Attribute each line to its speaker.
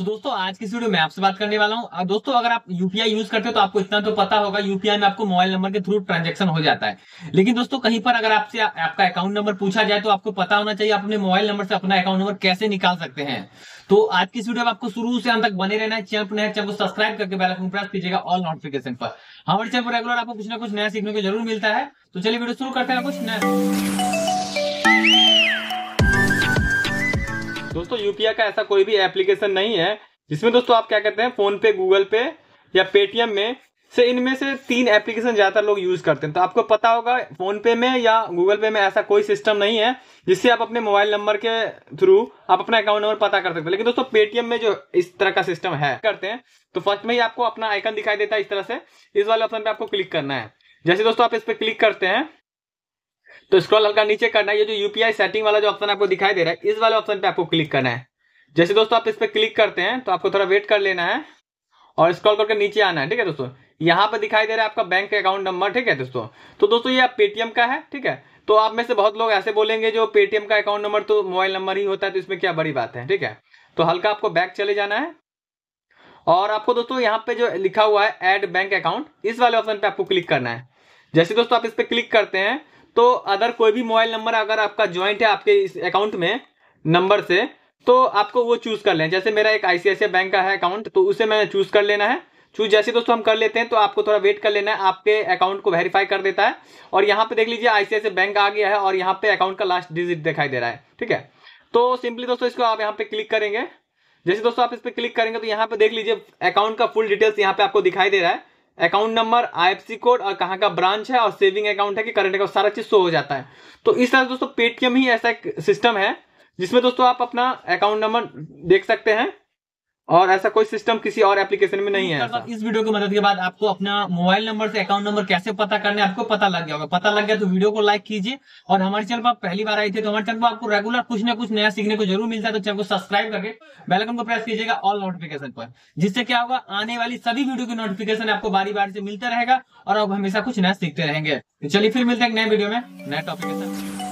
Speaker 1: तो दोस्तों, आज की वीडियो में आपसे बात करने वाला हूँ। दोस्तों, अगर आप यूपीआई यूज़ करते हो तो आपको इतना तो पता होगा यूपीआई में आपको मोबाइल नंबर के थ्रू ट्रांजेक्शन हो जाता है। लेकिन दोस्तों, कहीं पर अगर आपसे आपका अकाउंट नंबर पूछा जाए तो आपको पता होना चाहिए अपने मोबाइल नंबर से अपना अकाउंट नंबर कैसे निकाल सकते हैं। तो आज की वीडियो में आपको शुरू से अंत तक बने रहना है। चैनल पर नया चैनल को सब्सक्राइब करके बेल आइकन प्रेस कीजिएगा ऑल नोटिफिकेशन पर। हमारे चैनल पर रेगुलर आपको कुछ ना कुछ नया सीखने को ज़रूर मिलता है। तो चलिए वीडियो शुरू करते हैं, कुछ नया। दोस्तों यूपीआई का ऐसा कोई भी एप्लीकेशन नहीं है, जिसमें दोस्तों आप क्या कहते हैं फ़ोन पे गूगल पे या पेटीएम में, से इनमें से तीन एप्लीकेशन ज़्यादातर लोग यूज़ करते हैं। तो आपको पता होगा फ़ोन पे में या गूगल पे में ऐसा कोई सिस्टम नहीं है, जिससे आप अपने मोबाइल नंबर के थ्रू आप अपना अकाउंट नंबर पता कर सकते हैं। लेकिन दोस्तों पेटीएम में जो इस तरह का सिस्टम है, करते हैं तो फ़र्स्ट में ही आपको अपना आइकन दिखाई देता है इस तरह से। इस वाले ऑप्शन पे आपको क्लिक करना है। जैसे दोस्तों, आप इस पर क्लिक करते हैं तो स्क्रॉल हल्का नीचे करना है। ये जो यूपीआई सेटिंग वाला जो ऑप्शन आपको दिखाई दे रहा है, इस वाले ऑप्शन पे आपको क्लिक करना है। जैसे दोस्तों आप इस पर क्लिक करते हैं तो आपको थोड़ा वेट कर लेना है और स्क्रॉल करके नीचे आना है, ठीक है दोस्तों? यहाँ पर दिखाई दे रहा है आपका बैंक अकाउंट नंबर ठीक है दोस्तों? तो दोस्तों ये आप पेटीएम का है, ठीक है? तो आप में से बहुत लोग ऐसे बोलेंगे जो पेटीएम का अकाउंट नंबर तो मोबाइल नंबर ही होता है तो इसमें क्या बड़ी बात है, ठीक है? तो हल्का आपको बैक चले जाना है। और आपको दोस्तों यहाँ पे जो लिखा हुआ है एड बैंक अकाउंट इस वाले ऑप्शन पे आपको क्लिक करना है। जैसे दोस्तों आप इस पर क्लिक करते हैं तो अदर कोई भी मोबाइल नंबर अगर आपका ज्वाइंट है आपके इस अकाउंट में, नंबर से तो आपको वो चूज़ कर लें। जैसे मेरा एक आईसीआईसीआई बैंक का है अकाउंट तो उसे मैं चूज़ कर लेना है। चूज़ जैसे दोस्तों हम कर लेते हैं तो आपको थोड़ा वेट कर लेना है। आपके अकाउंट को वेरीफाई कर देता है। और यहाँ पे देख लीजिए आईसीआईसीआई बैंक आ गया है और यहाँ पे अकाउंट का लास्ट डिजिट दिखाई दे रहा है, ठीक है? तो सिंपली दोस्तों इसको आप यहाँ पे क्लिक करेंगे। जैसे दोस्तों आप इस पर क्लिक करेंगे तो यहाँ पे देख लीजिए अकाउंट का फुल डिटेल्स यहाँ पे आपको दिखाई दे रहा है। अकाउंट नंबर आईएफसी कोड और कहाँ का ब्रांच है और सेविंग अकाउंट है कि करंट अकाउंट, सारा चीज़ शो हो जाता है। तो इस तरह दोस्तों पेटीएम ही ऐसा एक सिस्टम है, जिसमें दोस्तों आप अपना अकाउंट नंबर देख सकते हैं। और ऐसा कोई सिस्टम किसी और एप्लीकेशन में नहीं है इस वीडियो की मदद के बाद आपको अपना मोबाइल नंबर से अकाउंट नंबर कैसे पता करना है आपको पता लग गया होगा। पता लग गया तो वीडियो को लाइक कीजिए। और हमारे चैनल पर पहली बार आई थे तो हमारे चैनल पर आपको रेगुलर कुछ ना कुछ नया सीखने को ज़रूर मिलता है तो चैनल को सब्सक्राइब करके बेलकन को प्रेस कीजिएगा ऑल नोटिफिकेशन पर। जिससे क्या होगा आने वाली सभी वीडियो की नोटिफिकेशन आपको बारी बारी से मिलता रहेगा और आप हमेशा कुछ नया सीखते रहेंगे। तो चलिए फिर मिलते हैं नए वीडियो में नए टॉपिक के साथ।